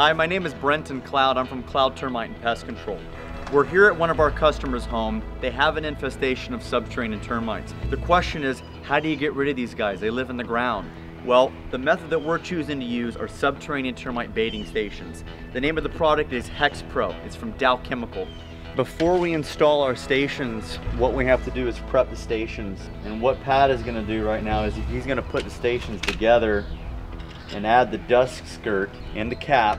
Hi, my name is Brenton Cloud. I'm from Cloud Termite and Pest Control. We're here at one of our customers' home. They have an infestation of subterranean termites. The question is, how do you get rid of these guys? They live in the ground. Well, the method that we're choosing to use are subterranean termite baiting stations. The name of the product is Hex Pro. It's from Dow Chemical. Before we install our stations, what we have to do is prep the stations. And what Pat is gonna do right now is he's gonna put the stations together and add the dust skirt and the cap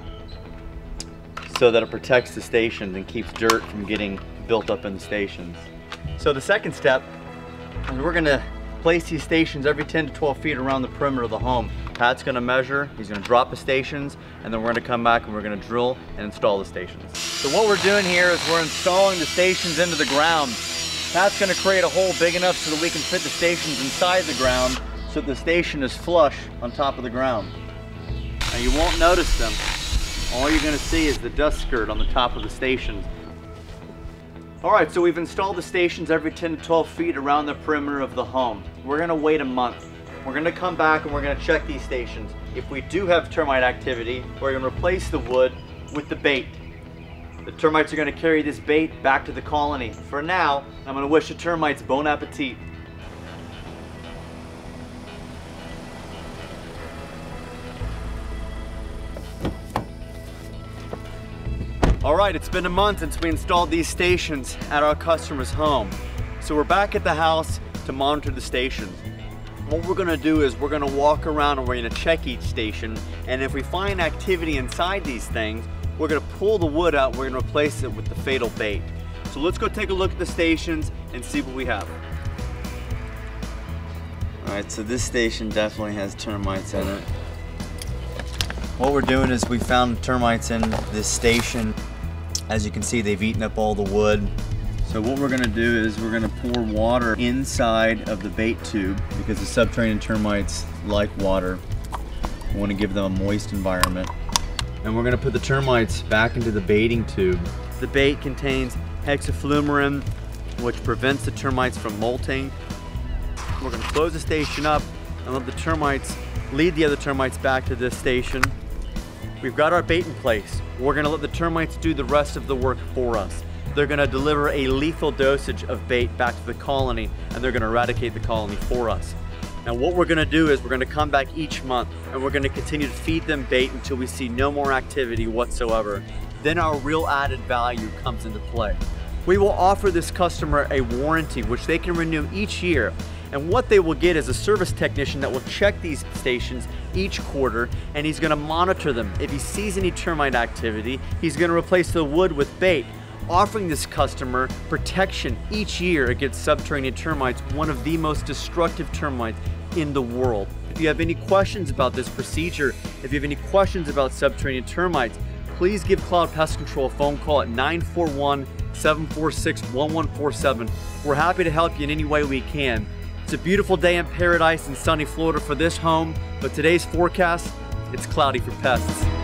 so that it protects the stations and keeps dirt from getting built up in the stations. So the second step is we're gonna place these stations every 10 to 12 feet around the perimeter of the home. Pat's gonna measure, he's gonna drop the stations, and then we're gonna come back and we're gonna drill and install the stations. So what we're doing here is we're installing the stations into the ground. Pat's gonna create a hole big enough so that we can fit the stations inside the ground so the station is flush on top of the ground. Now you won't notice them. All you're gonna see is the dust skirt on the top of the stations. All right, so we've installed the stations every 10 to 12 feet around the perimeter of the home. We're gonna wait a month. We're gonna come back and we're gonna check these stations. If we do have termite activity, we're gonna replace the wood with the bait. The termites are gonna carry this bait back to the colony. For now, I'm gonna wish the termites bon appetit. All right, it's been a month since we installed these stations at our customer's home. So we're back at the house to monitor the stations. What we're gonna do is we're gonna walk around and we're gonna check each station. And if we find activity inside these things, we're gonna pull the wood out, we're gonna replace it with the fatal bait. So let's go take a look at the stations and see what we have. All right, so this station definitely has termites in it. What we're doing is we found termites in this station. As you can see, they've eaten up all the wood. So what we're gonna do is we're gonna pour water inside of the bait tube because the subterranean termites like water. We wanna give them a moist environment. And we're gonna put the termites back into the baiting tube. The bait contains hexaflumuron, which prevents the termites from molting. We're gonna close the station up and let the termites lead the other termites back to this station. We've got our bait in place. We're gonna let the termites do the rest of the work for us. They're gonna deliver a lethal dosage of bait back to the colony and they're gonna eradicate the colony for us. Now what we're gonna do is we're gonna come back each month and we're gonna continue to feed them bait until we see no more activity whatsoever. Then our real added value comes into play. We will offer this customer a warranty which they can renew each year and what they will get is a service technician that will check these stations each quarter and he's gonna monitor them. If he sees any termite activity, he's gonna replace the wood with bait, offering this customer protection each year against subterranean termites, one of the most destructive termites in the world. If you have any questions about this procedure, if you have any questions about subterranean termites, please give Cloud Pest Control a phone call at 941 746 1147. We're happy to help you in any way we can. It's a beautiful day in paradise in sunny Florida for this home, but today's forecast, it's cloudy for pests.